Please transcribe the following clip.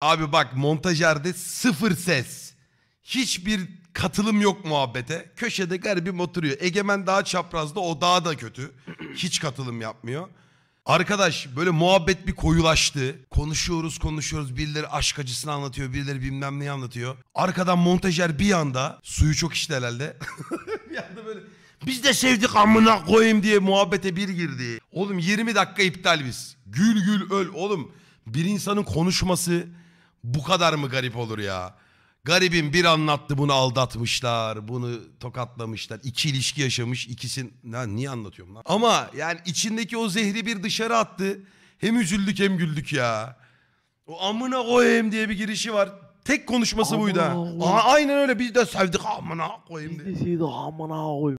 Abi bak montajerde sıfır ses. Hiçbir katılım yok muhabbete. Köşede garibim oturuyor. Egemen daha çaprazda o daha da kötü. Hiç katılım yapmıyor. Arkadaş böyle muhabbet bir koyulaştı. Konuşuyoruz konuşuyoruz. Birileri aşk acısını anlatıyor. Birileri bilmem neyi anlatıyor. Arkadan montajer bir anda suyu çok içti herhalde. bir anda böyle biz de sevdik amına koyayım diye muhabbete bir girdi. Oğlum 20 dakika iptal biz. Gül gül öl. Oğlum bir insanın konuşması bu kadar mı garip olur ya? Garibim bir anlattı bunu aldatmışlar, bunu tokatlamışlar. İki ilişki yaşamış, ikisin... Lan niye anlatıyorum lan? Ama yani içindeki o zehri bir dışarı attı. Hem üzüldük hem güldük ya. O amına koyayım diye bir girişi var. Tek konuşması buydu ha. Aa, aynen öyle biz de sevdik amına koyayım diye. amına koyayım.